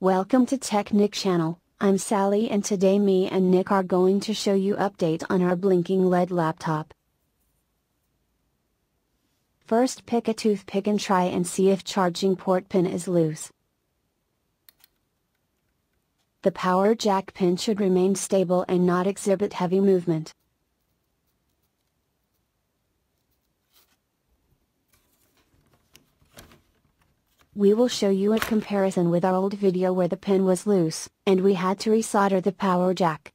Welcome to TeK Nik channel, I'm Sally and today me and Nik are going to show you update on our blinking LED laptop. First pick a toothpick and try and see if charging port pin is loose. The power jack pin should remain stable and not exhibit heavy movement. We will show you a comparison with our old video where the pin was loose, and we had to resolder the power jack.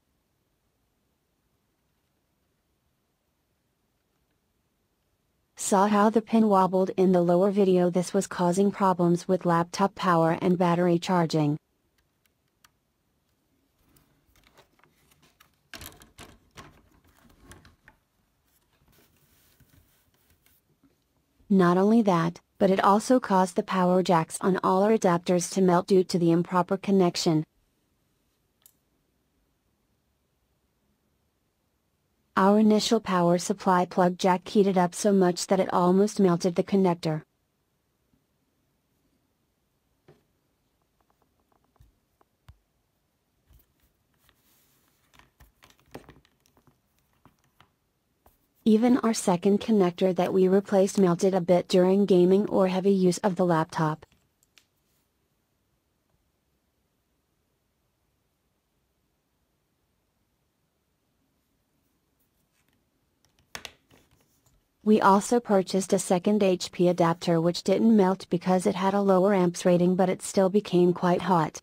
Saw how the pin wobbled in the lower video this was causing problems with laptop power and battery charging. Not only that, but it also caused the power jacks on all our adapters to melt due to the improper connection. Our initial power supply plug jack heated up so much that it almost melted the connector. Even our second connector that we replaced melted a bit during gaming or heavy use of the laptop. We also purchased a second HP adapter which didn't melt because it had a lower amps rating but it still became quite hot.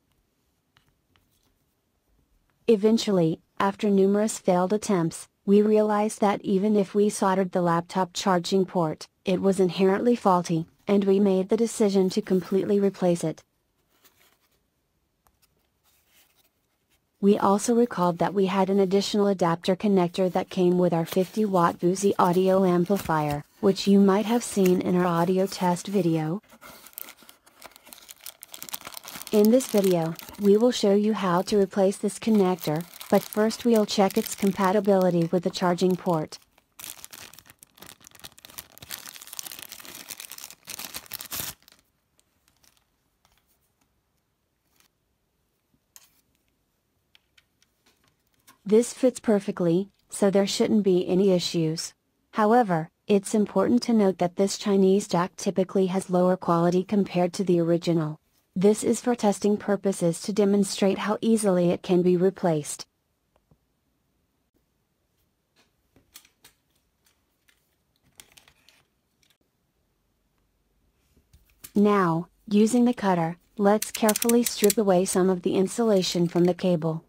Eventually, after numerous failed attempts, we realized that even if we soldered the laptop charging port, it was inherently faulty, and we made the decision to completely replace it. We also recalled that we had an additional adapter connector that came with our 50 watt Fosi audio amplifier, which you might have seen in our audio test video. In this video, we will show you how to replace this connector, but first we'll check its compatibility with the charging port. This fits perfectly, so there shouldn't be any issues. However, it's important to note that this Chinese jack typically has lower quality compared to the original. This is for testing purposes to demonstrate how easily it can be replaced. Now, using the cutter, let's carefully strip away some of the insulation from the cable.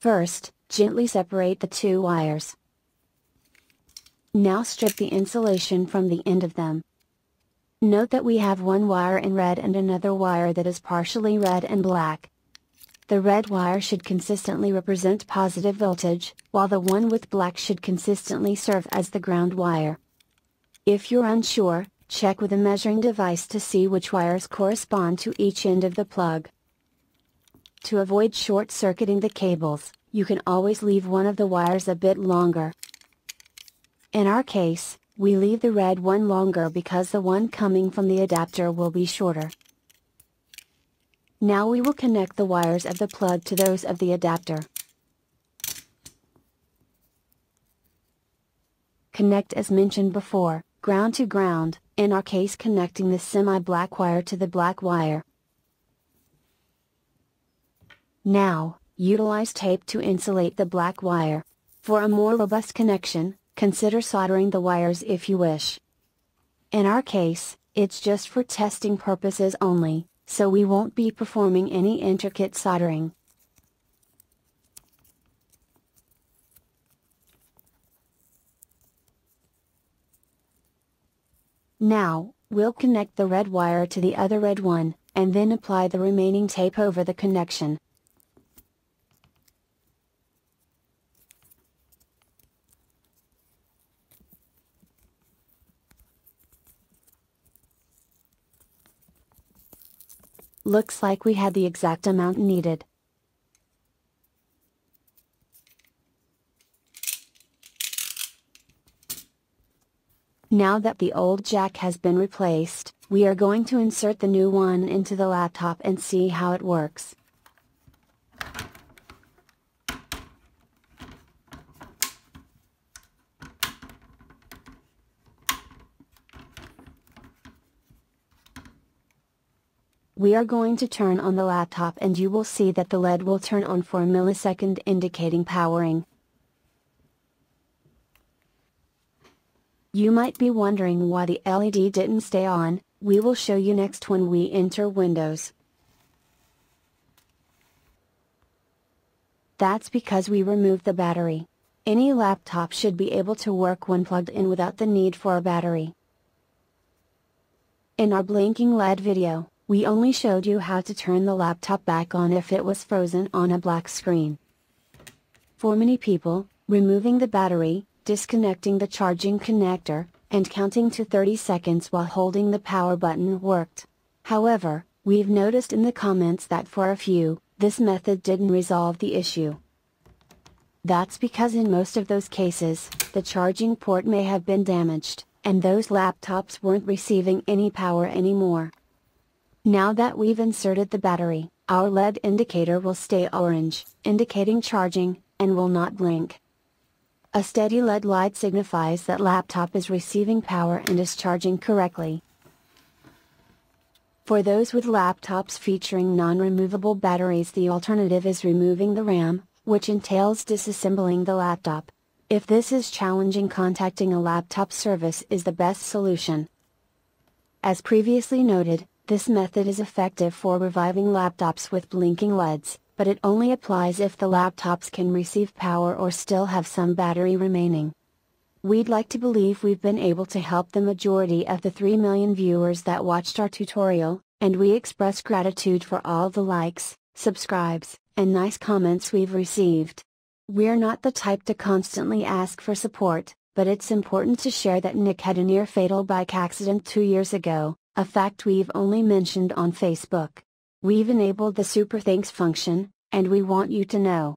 First, gently separate the two wires. Now strip the insulation from the end of them. Note that we have one wire in red and another wire that is partially red and black. The red wire should consistently represent positive voltage, while the one with black should consistently serve as the ground wire. If you're unsure, Check with a measuring device to see which wires correspond to each end of the plug. To avoid short-circuiting the cables, you can always leave one of the wires a bit longer. In our case, we leave the red one longer because the one coming from the adapter will be shorter. Now we will connect the wires of the plug to those of the adapter. Connect as mentioned before, ground to ground, in our case connecting the semi-black wire to the black wire. Now, utilize tape to insulate the black wire. For a more robust connection, consider soldering the wires if you wish. In our case, it's just for testing purposes only, so we won't be performing any intricate soldering. Now, we'll connect the red wire to the other red one, and then apply the remaining tape over the connection. Looks like we had the exact amount needed. Now that the old jack has been replaced, we are going to insert the new one into the laptop and see how it works. We are going to turn on the laptop and you will see that the LED will turn on for a millisecond indicating powering. You might be wondering why the LED didn't stay on, we will show you next when we enter Windows. That's because we removed the battery. Any laptop should be able to work when plugged in without the need for a battery. In our blinking LED video, we only showed you how to turn the laptop back on if it was frozen on a black screen. For many people, removing the battery, disconnecting the charging connector, and counting to 30 seconds while holding the power button worked. However, we've noticed in the comments that for a few, this method didn't resolve the issue. That's because in most of those cases, the charging port may have been damaged, and those laptops weren't receiving any power anymore. Now that we've inserted the battery, our LED indicator will stay orange, indicating charging, and will not blink. A steady LED light signifies that laptop is receiving power and is charging correctly. For those with laptops featuring non-removable batteries the alternative is removing the RAM, which entails disassembling the laptop. If this is challenging contacting a laptop service is the best solution. As previously noted, this method is effective for reviving laptops with blinking LEDs, but it only applies if the laptops can receive power or still have some battery remaining. We'd like to believe we've been able to help the majority of the 3 million viewers that watched our tutorial, and we express gratitude for all the likes, subscribes, and nice comments we've received. We're not the type to constantly ask for support, but it's important to share that Nik had a near fatal bike accident two years ago, a fact we've only mentioned on Facebook. We've enabled the Super Thanks function, and we want you to know,